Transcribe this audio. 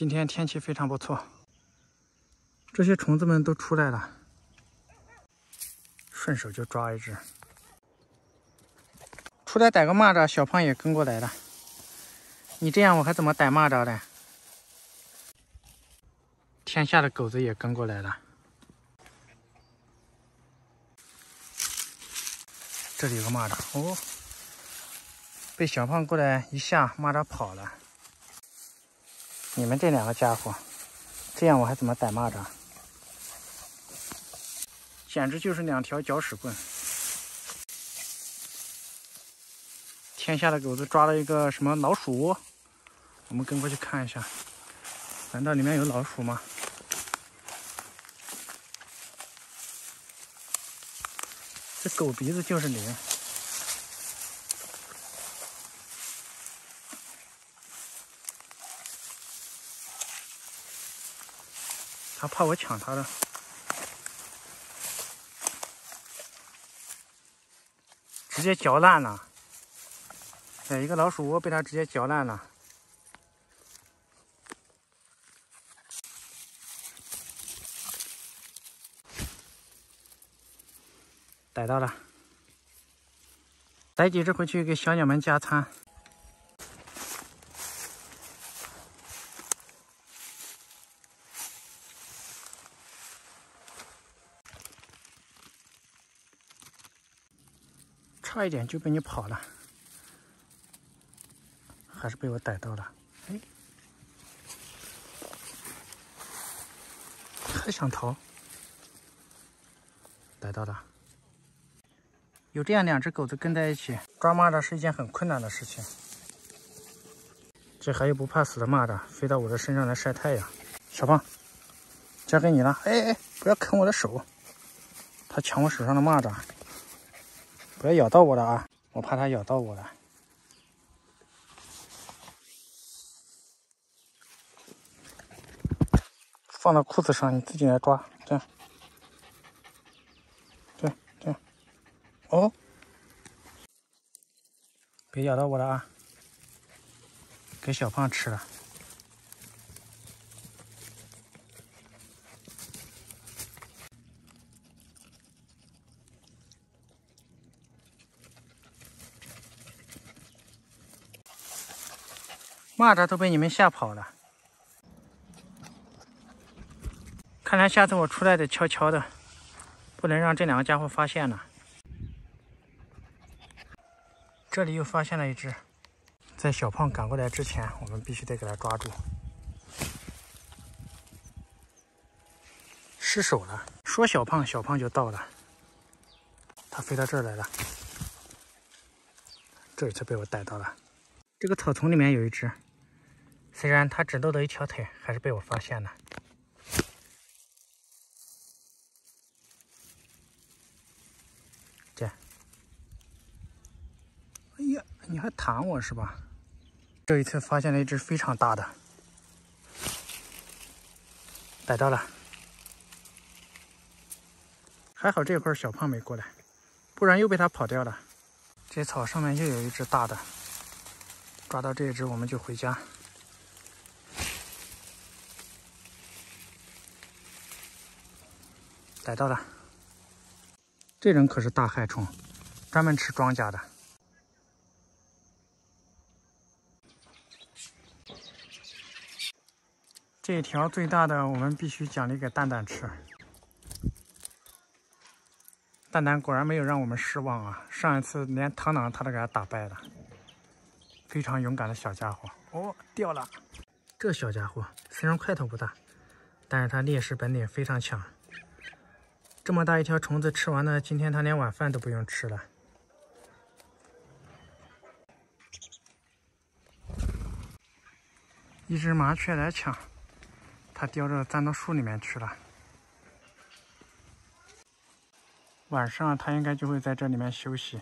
今天天气非常不错，这些虫子们都出来了，顺手就抓一只。出来逮个蚂蚱，小胖也跟过来了。你这样我还怎么逮蚂蚱呢？天下的狗子也跟过来了。这里有个蚂蚱哦，被小胖过来一下，蚂蚱跑了。你们这两个家伙，这样我还怎么逮蚂蚱？简直就是两条搅屎棍！天下的狗子抓了一个什么老鼠窝？我们跟过去看一下，难道里面有老鼠吗？这狗鼻子就是灵，他怕我抢他的，直接嚼烂了。哎，一个老鼠窝被它直接嚼烂了，逮到了，逮几只回去给小鸟们加餐。差一点就被你跑了。还是被我逮到了，哎，还想逃，逮到了。有这样两只狗子跟在一起抓蚂蚱是一件很困难的事情。这还有不怕死的蚂蚱飞到我的身上来晒太阳。小胖，交给你了。哎哎，不要啃我的手，它抢我手上的蚂蚱，不要咬到我了啊！我怕它咬到我了。放到裤子上，你自己来抓，这样，对，这样，哦，别咬到我了啊！给小胖吃了。蚂蚱都被你们吓跑了。看来下次我出来得悄悄的，不能让这两个家伙发现了。这里又发现了一只，在小胖赶过来之前，我们必须得给它抓住。失手了，说小胖，小胖就到了。它飞到这儿来了，这一次被我逮到了。这个草丛里面有一只，虽然它只露了一条腿，还是被我发现了。哎呀，你还弹我是吧？这一次发现了一只非常大的，逮到了。还好这会儿小胖没过来，不然又被他跑掉了。这草上面又有一只大的，抓到这一只我们就回家。逮到了，这人可是大害虫，专门吃庄稼的。这条最大的，我们必须奖励给蛋蛋吃。蛋蛋果然没有让我们失望啊！上一次连螳螂他都给他打败了，非常勇敢的小家伙。哦，掉了！这小家伙虽然块头不大，但是他猎食本领非常强。这么大一条虫子吃完了，今天它连晚饭都不用吃了。一只麻雀来抢。它叼着钻到树里面去了。晚上它应该就会在这里面休息。